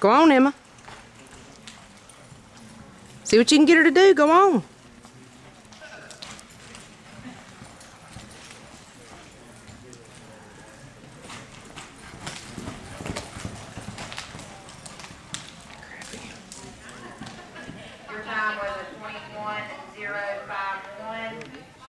Go on, Emma. See what you can get her to do. Go on. Your time was